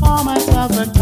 call myself a